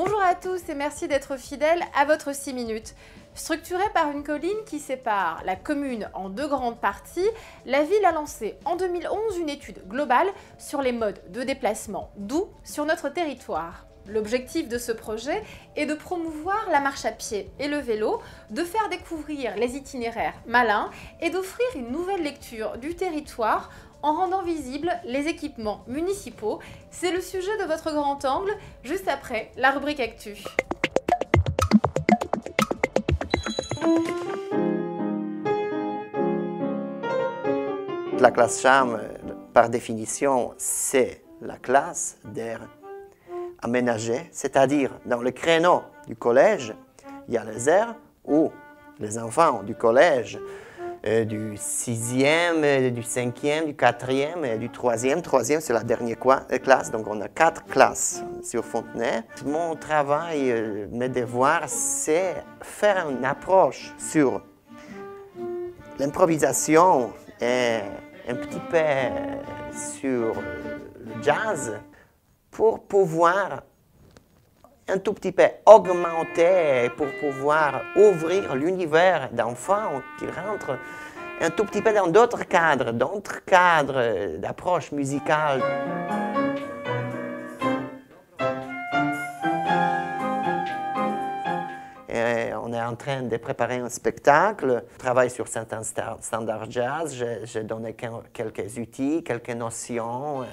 Bonjour à tous et merci d'être fidèles à votre 6 minutes. Structurée par une colline qui sépare la commune en deux grandes parties, la ville a lancé en 2011 une étude globale sur les modes de déplacement doux sur notre territoire. L'objectif de ce projet est de promouvoir la marche à pied et le vélo, de faire découvrir les itinéraires malins et d'offrir une nouvelle lecture du territoire en rendant visibles les équipements municipaux. C'est le sujet de votre grand angle, juste après la rubrique Actu. La classe charme, par définition, c'est la classe d'air aménagé, c'est-à-dire dans le créneau du collège, il y a les aires où les enfants du collège, euh, du sixième, euh, du cinquième, du quatrième et du troisième. Troisième, c'est la dernière euh, classe, donc on a quatre classes sur Fontenay. Mon travail, mes devoirs, c'est faire une approche sur l'improvisation et un petit peu sur le jazz pour pouvoir un tout petit peu augmenter, pour pouvoir ouvrir l'univers d'enfants qui rentrent un tout petit peu dans d'autres cadres, d'autres cadres d'approche musicale. Et on est en train de préparer un spectacle. Je travaille sur certains standards jazz. J'ai donné quelques outils, quelques notions. Euh,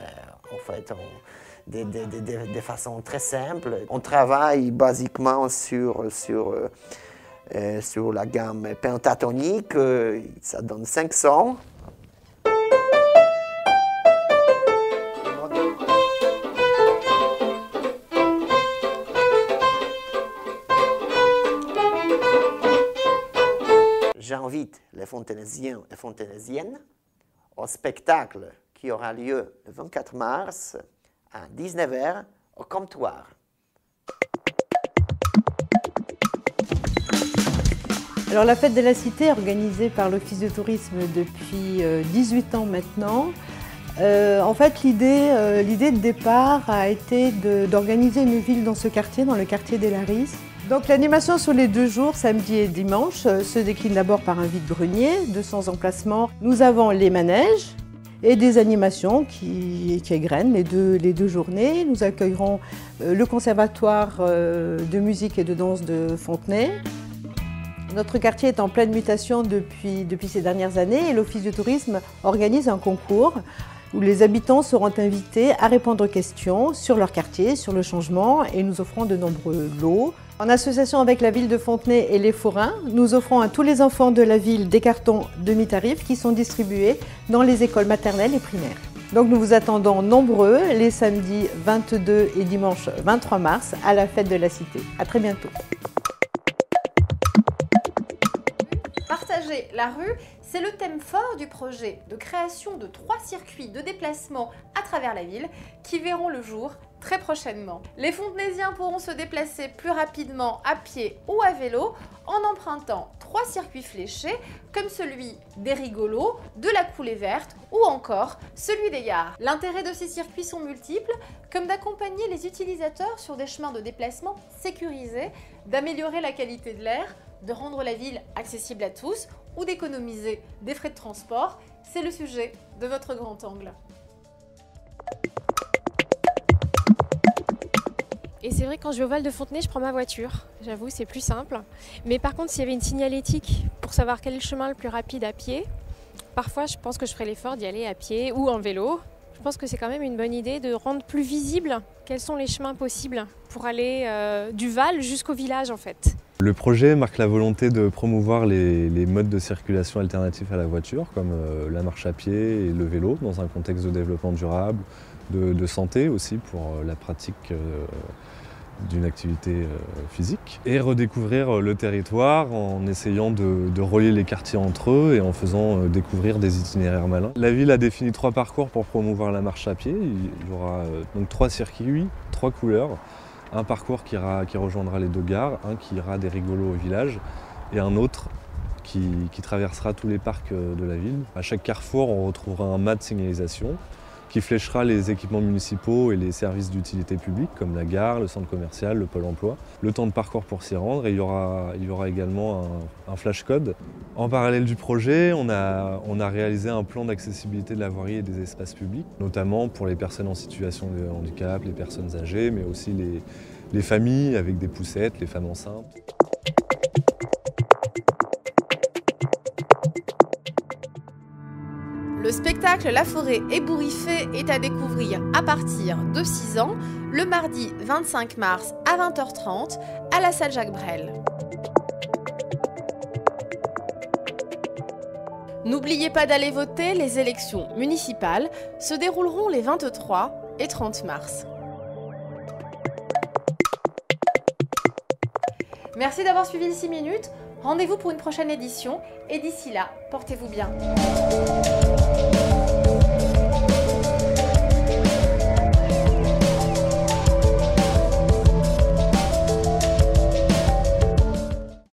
en fait, on, de, façon très simple. On travaille basiquement sur, sur, euh, euh, sur la gamme pentatonique, euh, ça donne 5 sons. J'invite les fontainaisiens et fontainaisiennes au spectacle qui aura lieu le 24 mars à 19h au comptoir. Alors la fête de la cité organisée par l'Office de tourisme depuis 18 euh, ans maintenant. Euh, en fait, euh, l'idée de départ a été d'organiser une ville dans ce quartier, dans le quartier des Larisses. Donc l'animation sur les deux jours, samedi et dimanche, se décline d'abord par un vide-grenier, 200 emplacements. Nous avons les manèges, et des animations qui, qui égrènent les deux, les deux journées. Nous accueillerons euh, le Conservatoire euh, de musique et de danse de Fontenay. Notre quartier est en pleine mutation depuis, depuis ces dernières années et l'Office du tourisme organise un concours où les habitants seront invités à répondre aux questions sur leur quartier, sur le changement et nous offrons de nombreux lots. En association avec la ville de Fontenay et les Forains, nous offrons à tous les enfants de la ville des cartons demi-tarifs qui sont distribués dans les écoles maternelles et primaires. Donc nous vous attendons nombreux les samedis 22 et dimanche 23 mars à la fête de la Cité. À très bientôt. Partager la rue, c'est le thème fort du projet de création de trois circuits de déplacement à travers la ville qui verront le jour très prochainement. Les Fontenaisiens pourront se déplacer plus rapidement à pied ou à vélo en empruntant trois circuits fléchés comme celui des rigolos, de la coulée verte ou encore celui des gares. L'intérêt de ces circuits sont multiples, comme d'accompagner les utilisateurs sur des chemins de déplacement sécurisés, d'améliorer la qualité de l'air, de rendre la ville accessible à tous ou d'économiser des frais de transport. C'est le sujet de votre grand angle. Et c'est vrai, quand je vais au Val de Fontenay, je prends ma voiture. J'avoue, c'est plus simple. Mais par contre, s'il y avait une signalétique pour savoir quel est le chemin le plus rapide à pied, parfois je pense que je ferais l'effort d'y aller à pied ou en vélo. Je pense que c'est quand même une bonne idée de rendre plus visible quels sont les chemins possibles pour aller euh, du Val jusqu'au village en fait. Le projet marque la volonté de promouvoir les, modes de circulation alternatifs à la voiture, comme euh, la marche à pied et le vélo, dans un contexte de développement durable, de, santé aussi pour euh, la pratique d'une activité euh, physique et redécouvrir euh, le territoire en essayant de, relier les quartiers entre eux et en faisant euh, découvrir des itinéraires malins. La ville a défini trois parcours pour promouvoir la marche à pied. Il y aura donc trois circuits, trois couleurs. Un parcours qui, qui rejoindra les deux gares, un qui ira des rigolos au village et un autre qui, traversera tous les parcs de la ville. À chaque carrefour, on retrouvera un mât de signalisation qui fléchera les équipements municipaux et les services d'utilité publique comme la gare, le centre commercial, le pôle emploi. Le temps de parcours pour s'y rendre et il y aura, également un, flash code. En parallèle du projet, on a, réalisé un plan d'accessibilité de la voirie et des espaces publics, notamment pour les personnes en situation de handicap, les personnes âgées, mais aussi les familles avec des poussettes, les femmes enceintes. La forêt ébouriffée est à découvrir à partir de 6 ans, le mardi 25 mars à 20h30 à la salle Jacques Brel. N'oubliez pas d'aller voter, les élections municipales se dérouleront les 23 et 30 mars. Merci d'avoir suivi les 6 minutes. Rendez-vous pour une prochaine édition et d'ici là, portez-vous bien.